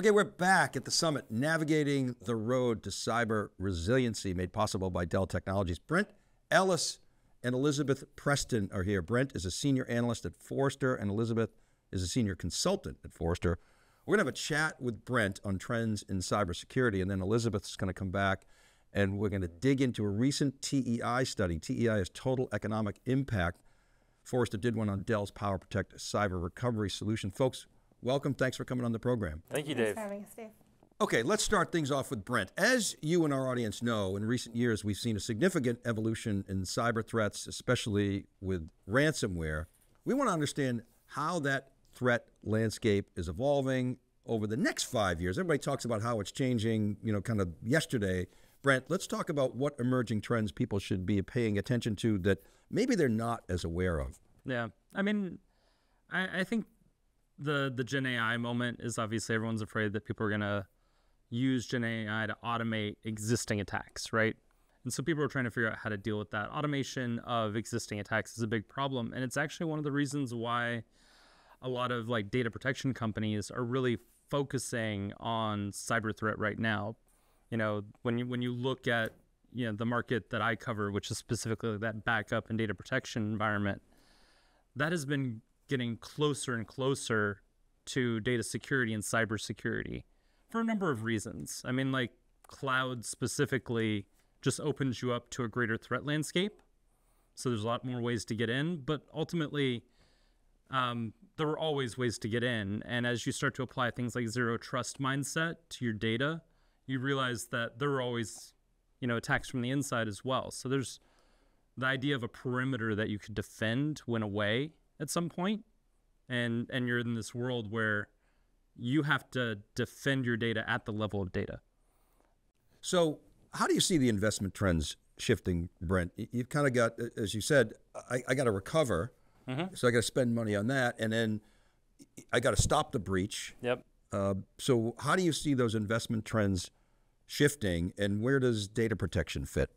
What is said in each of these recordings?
Okay, we're back at the summit, navigating the road to cyber resiliency, made possible by Dell Technologies. Brent Ellis and Elizabeth Preston are here. Brent is a senior analyst at Forrester, and Elizabeth is a senior consultant at Forrester. We're going to have a chat with Brent on trends in cybersecurity, and then Elizabeth's going to come back and we're going to dig into a recent TEI study. TEI is Total Economic Impact. Forrester did one on Dell's PowerProtect cyber recovery solution. Folks, welcome. Thanks for coming on the program. Thank you, Thanks Dave. for having us, Dave. Okay, let's start things off with Brent. As you and our audience know, in recent years, we've seen a significant evolution in cyber threats, especially with ransomware. We want to understand how that threat landscape is evolving over the next five years. Everybody talks about how it's changing, you know, kind of yesterday. Brent, let's talk about what emerging trends people should be paying attention to that maybe they're not as aware of. Yeah, I mean, I, I think the the Gen AI moment is obviously everyone's afraid that people are gonna use Gen AI to automate existing attacks, right? And so people are trying to figure out how to deal with that. Automation of existing attacks is a big problem, and it's actually one of the reasons why a lot of like data protection companies are really focusing on cyber threat right now. You know, when you when you look at you know the market that I cover, which is specifically that backup and data protection environment, that has been getting closer and closer to data security and cybersecurity for a number of reasons. I mean, like cloud specifically just opens you up to a greater threat landscape. So there's a lot more ways to get in, but ultimately, um, there are always ways to get in. And as you start to apply things like zero trust mindset to your data, you realize that there are always, you know, attacks from the inside as well. So there's the idea of a perimeter that you could defend went away at some point, and and you're in this world where you have to defend your data at the level of data. So, how do you see the investment trends shifting, Brent? You've kind of got, as you said, I, I got to recover, so I got to spend money on that, and then I got to stop the breach. Yep. Uh, so, how do you see those investment trends shifting, and where does data protection fit?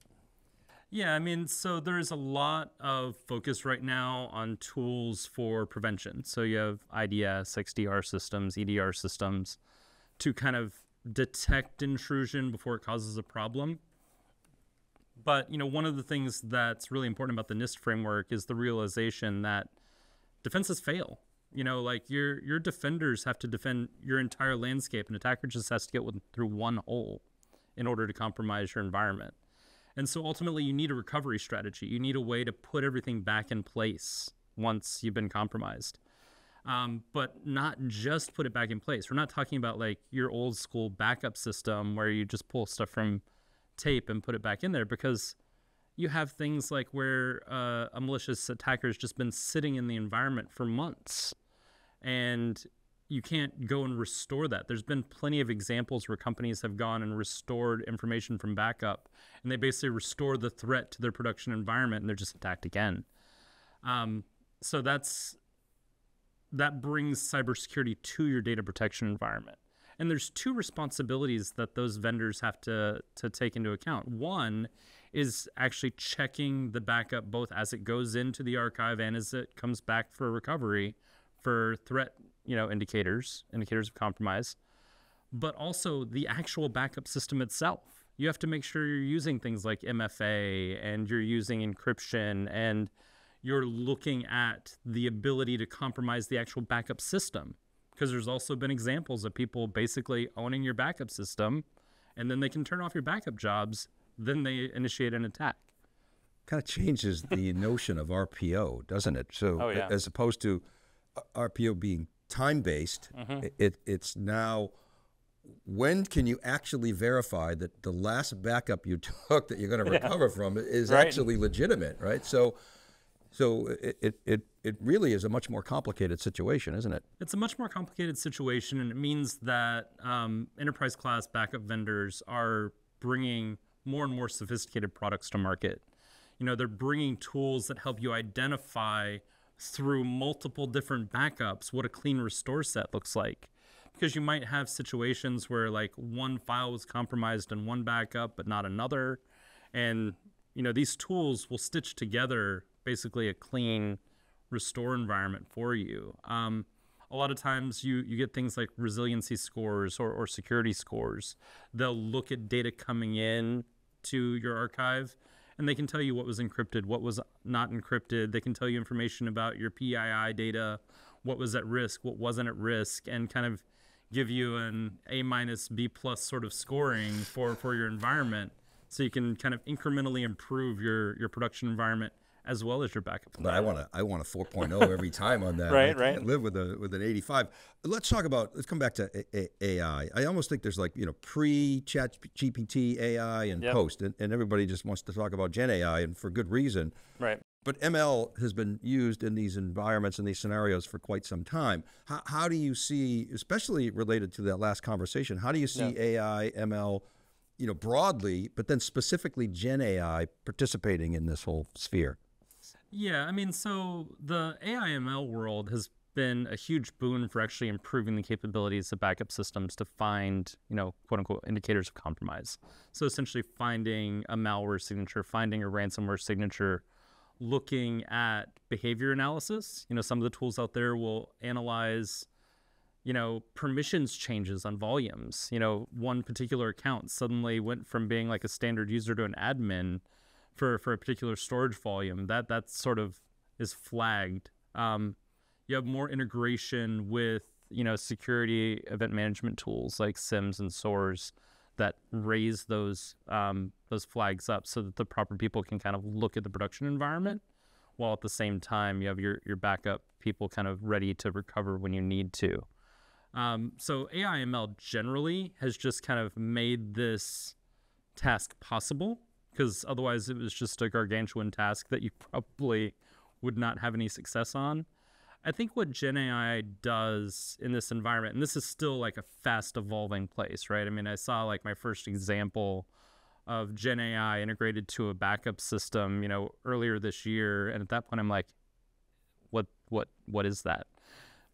Yeah, I mean, so there's a lot of focus right now on tools for prevention. So you have IDS, XDR systems, EDR systems to kind of detect intrusion before it causes a problem. But, you know, one of the things that's really important about the NIST framework is the realization that defenses fail. You know, like your your defenders have to defend your entire landscape, and attacker just has to get through one hole in order to compromise your environment. And so ultimately, you need a recovery strategy. You need a way to put everything back in place once you've been compromised. Um, but not just put it back in place. We're not talking about like your old school backup system where you just pull stuff from tape and put it back in there because you have things like where uh, a malicious attacker has just been sitting in the environment for months and you can't go and restore that. There's been plenty of examples where companies have gone and restored information from backup, and they basically restore the threat to their production environment, and they're just attacked again. Um, so that's that brings cybersecurity to your data protection environment. And there's two responsibilities that those vendors have to to take into account. One is actually checking the backup both as it goes into the archive and as it comes back for recovery for threat, you know, indicators, indicators of compromise, but also the actual backup system itself. You have to make sure you're using things like MFA and you're using encryption and you're looking at the ability to compromise the actual backup system because there's also been examples of people basically owning your backup system and then they can turn off your backup jobs then they initiate an attack Kind of changes the notion of RPO, doesn't it? So, Oh, yeah. as opposed to RPO being time based, it, it's now when can you actually verify that the last backup you took that you're going to recover from is Right. actually legitimate, right? So, so it, it, it, it really is a much more complicated situation, isn't it? It's a much more complicated situation, and it means that um, enterprise class backup vendors are bringing more and more sophisticated products to market. You know, they're bringing tools that help you identify through multiple different backups what a clean restore set looks like. Because you might have situations where, like, one file was compromised in one backup, but not another. And, you know, these tools will stitch together basically a clean restore environment for you. Um, a lot of times you you get things like resiliency scores or, or security scores. They'll look at data coming in to your archive and they can tell you what was encrypted, what was not encrypted. They can tell you information about your PII data, what was at risk, what wasn't at risk, and kind of give you an A minus B plus sort of scoring for, for your environment so you can kind of incrementally improve your, your production environment as well as your backup. But I want to I want a 4.0 every time on that. right, I right. Live with a with an 85. Let's talk about. Let's come back to a- a- AI. I almost think there's like you know pre Chat GPT AI and Yep. post, and, and everybody just wants to talk about Gen AI, and for good reason. Right. But ML has been used in these environments and these scenarios for quite some time. How, how do you see, especially related to that last conversation, how do you see AI, ML, you know, broadly, but then specifically Gen AI participating in this whole sphere? Yeah, I mean, so the AIML world has been a huge boon for actually improving the capabilities of backup systems to find, you know, quote unquote indicators of compromise. So essentially finding a malware signature, finding a ransomware signature, looking at behavior analysis. You know, some of the tools out there will analyze you know, permissions changes on volumes. You know, one particular account suddenly went from being like a standard user to an admin for, for a particular storage volume. That that sort of is flagged. Um, you have more integration with you know security event management tools like SIEMs and SOARs that raise those um, those flags up so that the proper people can kind of look at the production environment while at the same time you have your, your backup people kind of ready to recover when you need to. Um, so AIML generally has just kind of made this task possible because otherwise it was just a gargantuan task that you probably would not have any success on. I think what Gen AI does in this environment, and this is still like a fast evolving place, right? I mean, I saw like my first example of Gen AI integrated to a backup system, you know, earlier this year, and at that point, I'm like, what, what, what is that?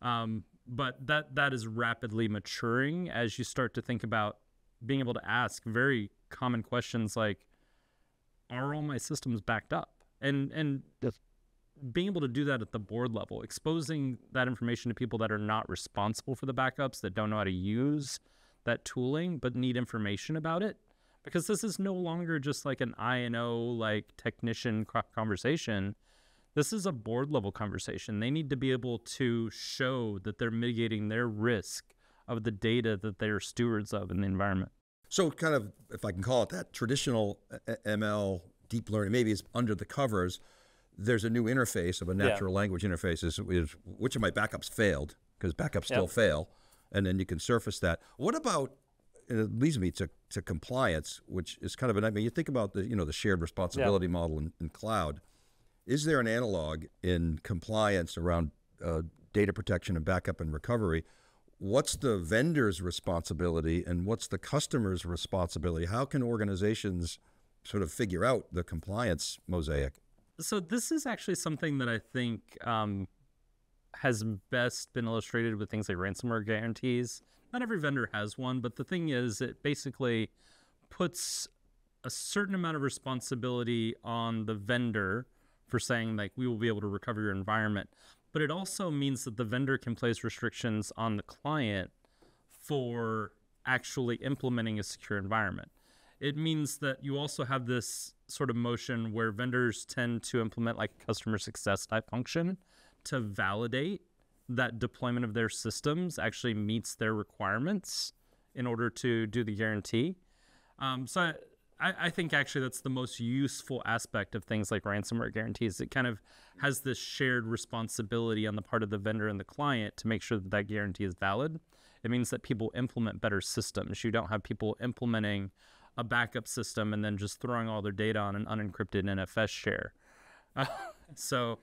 Um, but that that is rapidly maturing as you start to think about being able to ask very common questions like, are all my systems backed up? And and being able to do that at the board level, exposing that information to people that are not responsible for the backups, that don't know how to use that tooling, but need information about it. Because this is no longer just like an I and O like technician conversation. This is a board level conversation. They need to be able to show that they're mitigating their risk of the data that they're stewards of in the environment. So, kind of, if I can call it that, traditional uh, ML deep learning, maybe it's under the covers. There's a new interface of a natural language interface. Is, is which of my backups failed because backups still Yep. fail, and then you can surface that. What about? And it leads me to, to compliance, which is kind of an. I mean, you think about the you know the shared responsibility model in, in cloud. Is there an analog in compliance around uh, data protection and backup and recovery? What's the vendor's responsibility and what's the customer's responsibility? How can organizations sort of figure out the compliance mosaic? So this is actually something that I think um, has best been illustrated with things like ransomware guarantees. Not every vendor has one, but the thing is, it basically puts a certain amount of responsibility on the vendor for saying like we will be able to recover your environment, but it also means that the vendor can place restrictions on the client for actually implementing a secure environment. It means that you also have this sort of motion where vendors tend to implement like a customer success type function to validate that deployment of their systems actually meets their requirements in order to do the guarantee. Um, so I, I think actually that's the most useful aspect of things like ransomware guarantees. It kind of has this shared responsibility on the part of the vendor and the client to make sure that that guarantee is valid. It means that people implement better systems. You don't have people implementing a backup system and then just throwing all their data on an unencrypted NFS share. so,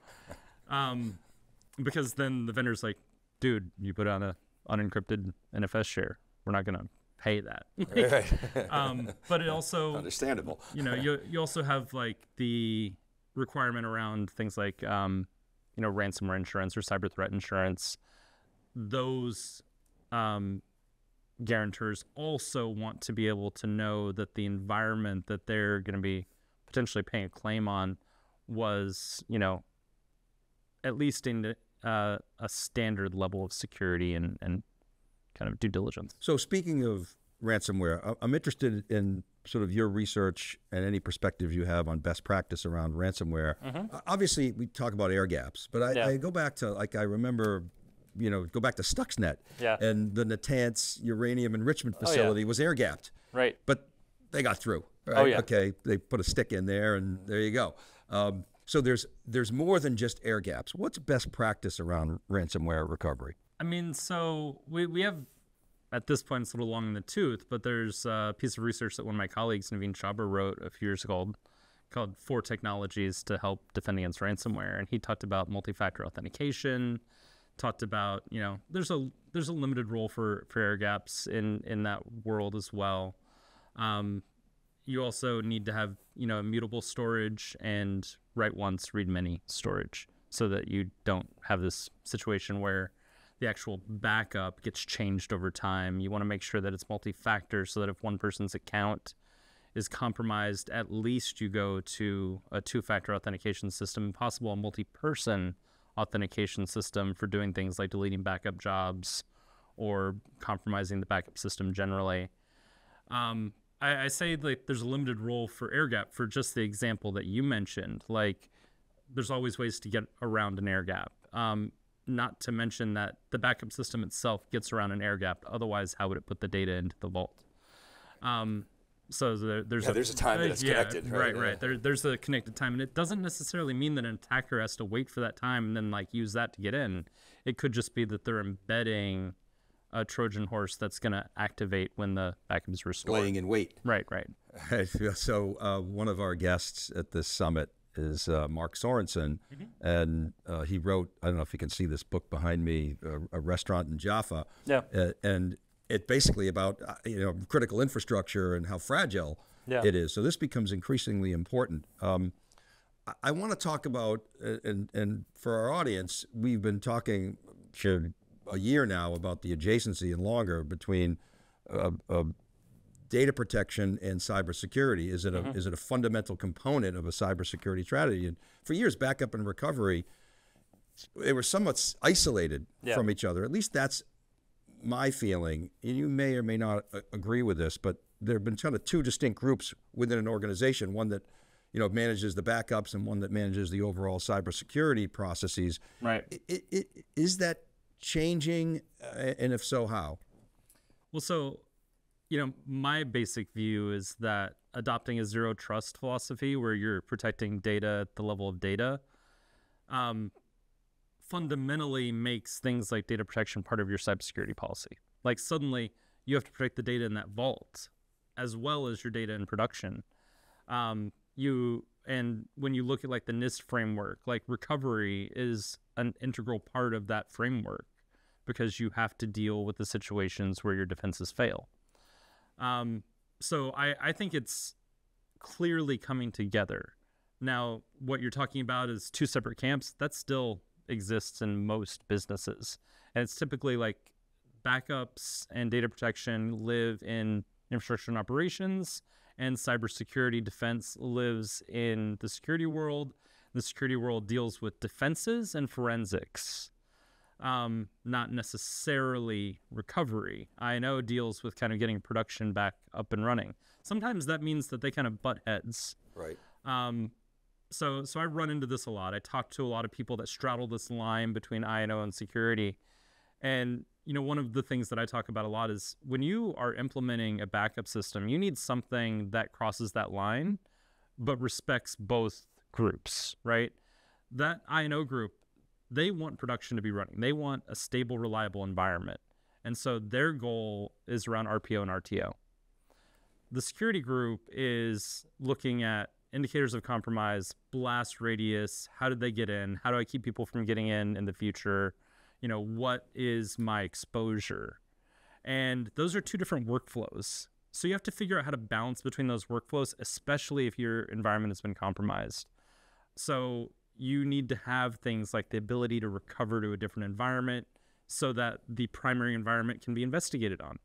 um, because then the vendor's like, dude, you put on an unencrypted NFS share. We're not going to pay that. um, but it also, Understandable. you know, you, you also have like the requirement around things like, um, you know, ransomware insurance or cyber threat insurance. Those um, guarantors also want to be able to know that the environment that they're going to be potentially paying a claim on was, you know, at least in uh, a standard level of security and, and kind of due diligence. So speaking of ransomware, I'm interested in sort of your research and any perspective you have on best practice around ransomware. O- Obviously, we talk about air gaps, but I, Mm-hmm. Yeah. I go back to like I remember, you know, go back to Stuxnet, Yeah. Oh, and the Natanz uranium enrichment facility was air gapped, Right. but they got through. Right? Oh, yeah. Okay, they put a stick in there, and there you go. Um, so there's there's more than just air gaps. What's best practice around ransomware recovery? I mean, so we, we have, at this point, it's a little long in the tooth, but there's a piece of research that one of my colleagues, Naveen Chhabra, wrote a few years ago called Four Technologies to Help Defend Against Ransomware. And he talked about multi factor authentication, talked about, you know, there's a there's a limited role for, for air gaps in, in that world as well. Um, you also need to have you know immutable storage and write once read many storage so that you don't have this situation where the actual backup gets changed over time you want to make sure that it's multi-factor so that if one person's account is compromised at least you go to a two-factor authentication system possible a multi-person authentication system for doing things like deleting backup jobs or compromising the backup system generally um, I, I say like there's a limited role for air gap for just the example that you mentioned. Like there's always ways to get around an air gap. Um, not to mention that the backup system itself gets around an air gap. Otherwise, how would it put the data into the vault? Um, so there, there's Yeah, there's a time that it's yeah, connected, right? Right, Yeah. right. There, there's a connected time, and it doesn't necessarily mean that an attacker has to wait for that time and then like use that to get in. It could just be that they're embedding a Trojan horse that's going to activate when the backup is restored. Laying in wait. Right, right. so uh, one of our guests at this summit is uh, Mark Sorensen, and uh, he wrote. I don't know if you can see this book behind me, a, a restaurant in Jaffa. Yeah. Uh, and it basically about uh, you know critical infrastructure and how fragile Yeah. it is. So this becomes increasingly important. Um, I, I want to talk about uh, and and for our audience, we've been talking for a year now about the adjacency and longer between uh, uh, data protection and cybersecurity. Is it a is it a fundamental component of a cybersecurity strategy? And for years, backup and recovery, they were somewhat isolated Yeah. from each other. At least that's my feeling. And you may or may not uh, agree with this, but there have been kind of two distinct groups within an organization. One that you know manages the backups, and one that manages the overall cybersecurity processes. Right. I- I- I- Is that changing? Uh, and if so, how? Well, so, you know, my basic view is that adopting a zero trust philosophy where you're protecting data at the level of data um, fundamentally makes things like data protection part of your cybersecurity policy. Like, suddenly you have to protect the data in that vault as well as your data in production. Um, you and when you look at like the NIST framework, like recovery is an integral part of that framework because you have to deal with the situations where your defenses fail. Um, so I, I think it's clearly coming together. Now, what you're talking about is two separate camps. That still exists in most businesses. And it's typically like backups and data protection live in infrastructure and operations, and cybersecurity defense lives in the security world. The security world deals with defenses and forensics um, not necessarily recovery. I know deals with kind of getting production back up and running. Sometimes that means that they kind of butt heads. Right. Um, so so I run into this a lot. I talk to a lot of people that straddle this line between I INO and security. And you know, one of the things that I talk about a lot is when you are implementing a backup system, you need something that crosses that line but respects both groups, right? That INO group, they want production to be running. They want a stable, reliable environment. And so their goal is around RPO and RTO. The security group is looking at indicators of compromise, blast radius, how did they get in? How do I keep people from getting in in the future? You know, what is my exposure? And those are two different workflows. So you have to figure out how to balance between those workflows, especially if your environment has been compromised. So you need to have things like the ability to recover to a different environment so that the primary environment can be investigated on.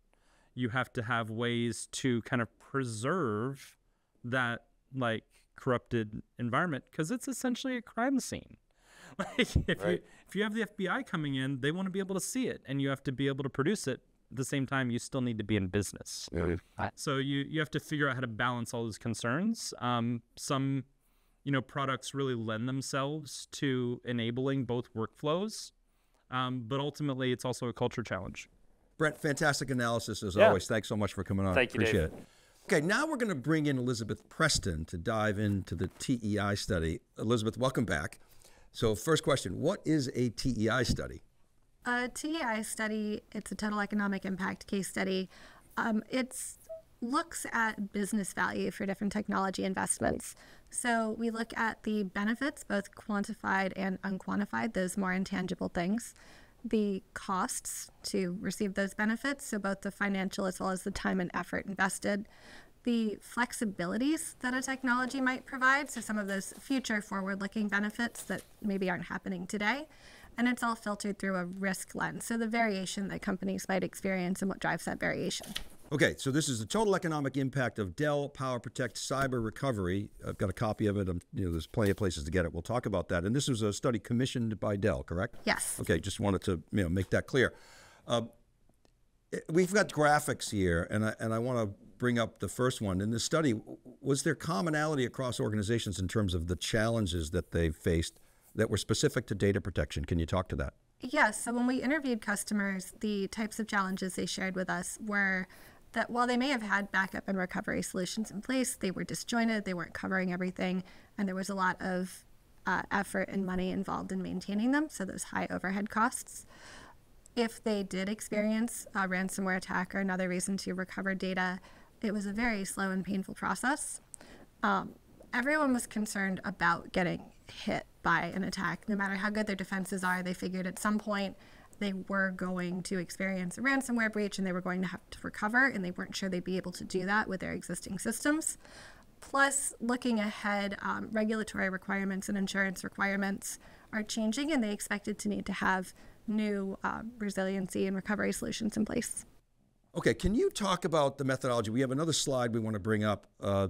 You have to have ways to kind of preserve that like corrupted environment because it's essentially a crime scene. like if you if you have the FBI coming in, they want to be able to see it, and you have to be able to produce it. At the same time, you still need to be in business. So you you have to figure out how to balance all those concerns. Um, some, you know, products really lend themselves to enabling both workflows, um, but ultimately, it's also a culture challenge. Brent, fantastic analysis as Yeah. always. Thanks so much for coming on. Thank you, Dave. Appreciate it. Okay, now we're going to bring in Elizabeth Preston to dive into the TEI study. Elizabeth, welcome back. So, first question What is a TEI study? A TEI study, it's a total economic impact case study. Um, it looks at business value for different technology investments. So we look at the benefits, both quantified and unquantified, those more intangible things, the costs to receive those benefits, so both the financial as well as the time and effort invested, the flexibilities that a technology might provide, so some of those future forward looking benefits that maybe aren't happening today. And it's all filtered through a risk lens, so the variation that companies might experience and what drives that variation. Okay, so this is the total economic impact of Dell PowerProtect Cyber Recovery. I've got a copy of it. i you know, there's plenty of places to get it. We'll talk about that. And this was a study commissioned by Dell, correct? Yes. Okay, just wanted to you know make that clear. Uh, we've got graphics here, and I, and I want to bring up the first one. In the study, was there commonality across organizations in terms of the challenges that they faced that were specific to data protection? Can you talk to that? Yes. So when we interviewed customers, the types of challenges they shared with us were that while they may have had backup and recovery solutions in place, they were disjointed, they weren't covering everything, and there was a lot of uh, effort and money involved in maintaining them, so those high overhead costs. If they did experience a ransomware attack or another reason to recover data, it was a very slow and painful process. Um, everyone was concerned about getting hit by an attack. No matter how good their defenses are, they figured at some point they were going to experience a ransomware breach and they were going to have to recover, and they weren't sure they'd be able to do that with their existing systems. Plus, looking ahead, um, regulatory requirements and insurance requirements are changing, and they expected to need to have new uh, resiliency and recovery solutions in place. Okay, can you talk about the methodology? We have another slide we want to bring up uh,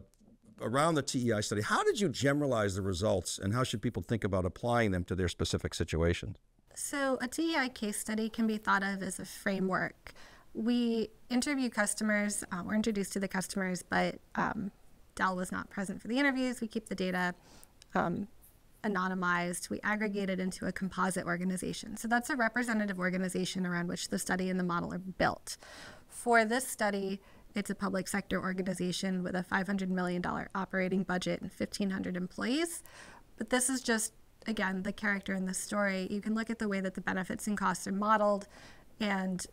around the TEI study. How did you generalize the results, and how should people think about applying them to their specific situations? So, a TEI case study can be thought of as a framework. We interview customers, uh, we're introduced to the customers, but um, Dell was not present for the interviews. We keep the data um, anonymized. We aggregate it into a composite organization. So, that's a representative organization around which the study and the model are built. For this study, it's a public sector organization with a $500 million operating budget and 1,500 employees. But this is just, again, the character in the story. You can look at the way that the benefits and costs are modeled and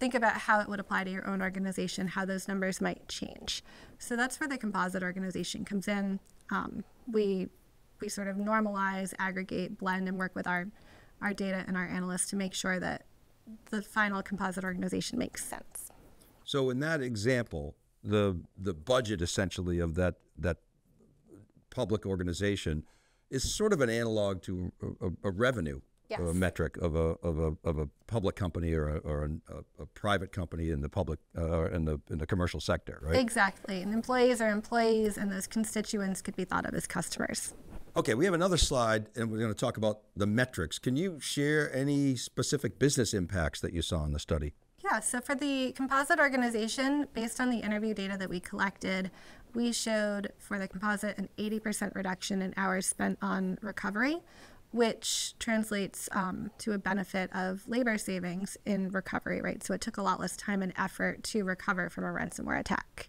think about how it would apply to your own organization, how those numbers might change. So that's where the composite organization comes in. Um, we we sort of normalize, aggregate, blend, and work with our our data and our analysts to make sure that the final composite organization makes sense. So in that example, the the budget essentially of that that public organization is sort of an analog to a, a, a revenue Yes. a metric of a of a of a public company or a, or an- a, a private company in the public uh, or in the in the commercial sector, right? Exactly. And employees are employees, and those constituents could be thought of as customers. Okay, we have another slide, and we're going to talk about the metrics. Can you share any specific business impacts that you saw in the study? Yeah, so for the composite organization, based on the interview data that we collected, we showed for the composite an 80% reduction in hours spent on recovery, which translates um, to a benefit of labor savings in recovery, right? So it took a lot less time and effort to recover from a ransomware attack.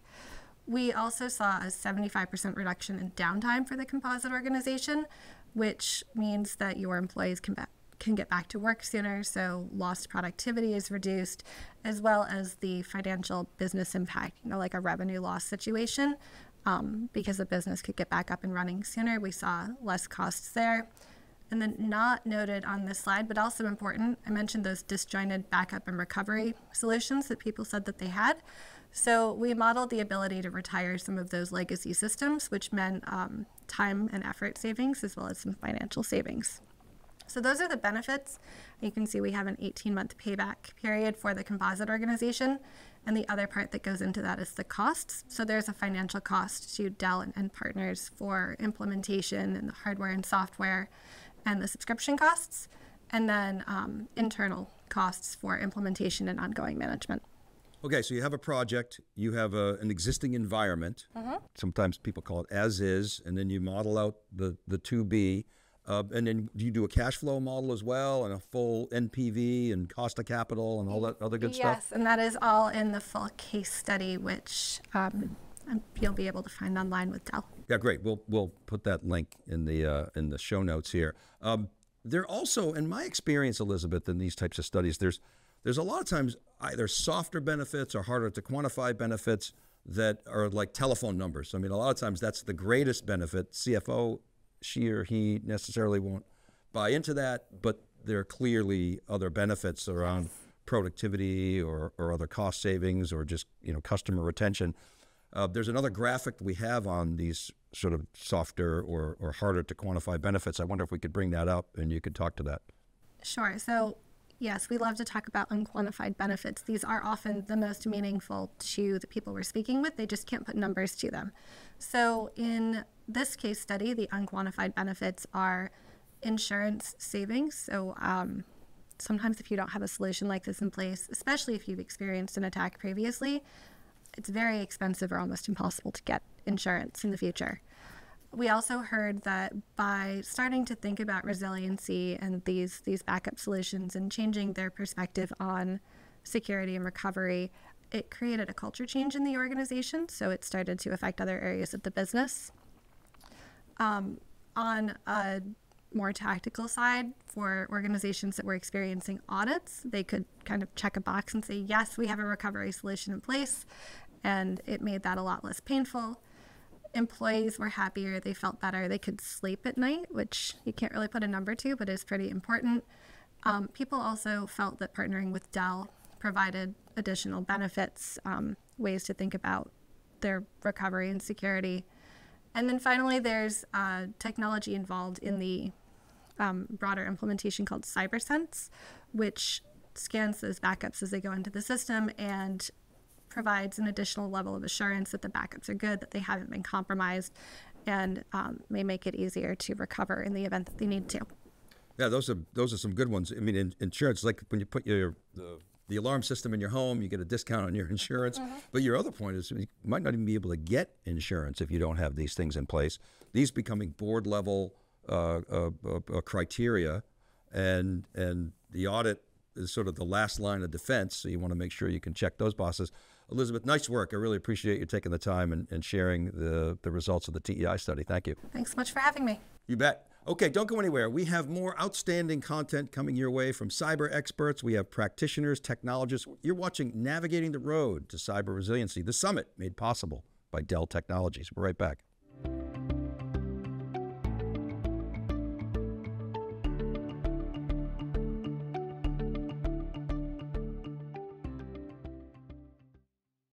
We also saw a 75% reduction in downtime for the composite organization, which means that your employees can, can get back to work sooner. So, lost productivity is reduced, as well as the financial business impact, you know, like a revenue loss situation. Um, because the business could get back up and running sooner, we saw less costs there. And then, not noted on this slide, but also important, I mentioned those disjointed backup and recovery solutions that people said that they had. So, we modeled the ability to retire some of those legacy systems, which meant um, time and effort savings as well as some financial savings. So, those are the benefits. You can see we have an 18 month payback period for the composite organization. And the other part that goes into that is the costs. So, there's a financial cost to Dell and, and partners for implementation and the hardware and software and the subscription costs, and then um, internal costs for implementation and ongoing management. Okay, so you have a project, you have a, an existing environment. Sometimes people call it as is, and then you model out the, the to-be. Uh, and then do you do a cash flow model as well and a full NPV and cost of capital and all that other good stuff? Yes, and that is all in the full case study, which um, um, you'll be able to find online with Dell. Yeah, great. We'll we'll put that link in the uh, in the show notes here. Um, there also, in my experience, Elizabeth, in these types of studies, there's there's a lot of times either softer benefits or harder to quantify benefits that are like telephone numbers. I mean, a lot of times that's the greatest benefit. CFO, she or he necessarily won't buy into that, but there are clearly other benefits around productivity or, or other cost savings or just you know customer retention. Uh, there's another graphic we have on these sort of softer or, or harder to quantify benefits. I wonder if we could bring that up and you could talk to that. Sure. So, yes, we love to talk about unquantified benefits. These are often the most meaningful to the people we're speaking with. They just can't put numbers to them. So, in this case study, the unquantified benefits are insurance savings. So, um, sometimes if you don't have a solution like this in place, especially if you've experienced an attack previously, it's very expensive or almost impossible to get insurance in the future. We also heard that by starting to think about resiliency and these these backup solutions and changing their perspective on security and recovery, it created a culture change in the organization. So it started to affect other areas of the business. Um, on a more tactical side, for organizations that were experiencing audits, they could kind of check a box and say, yes, we have a recovery solution in place. And it made that a lot less painful. Employees were happier, they felt better, they could sleep at night, which you can't really put a number to, but is pretty important. Um, people also felt that partnering with Dell provided additional benefits, um, ways to think about their recovery and security. And then finally, there's uh, technology involved in the um, broader implementation called CyberSense, which scans those backups as they go into the system and provides an additional level of assurance that the backups are good, that they haven't been compromised, and um, may make it easier to recover in the event that they need to. Yeah, those are those are some good ones. I mean, in, insurance, like when you put your the, the alarm system in your home, you get a discount on your insurance. But your other point is you might not even be able to get insurance if you don't have these things in place. These becoming board level uh, uh, uh, criteria, and and the audit is sort of the last line of defense. So you want to make sure you can check those bosses. Elizabeth, nice work. I really appreciate you taking the time and, and sharing the, the results of the TEI study. Thank you. Thanks so much for having me. You bet. Okay, don't go anywhere. We have more outstanding content coming your way from cyber experts. We have practitioners, technologists. You're watching Navigating the Road to Cyber Resiliency, the summit made possible by Dell Technologies. We're right back.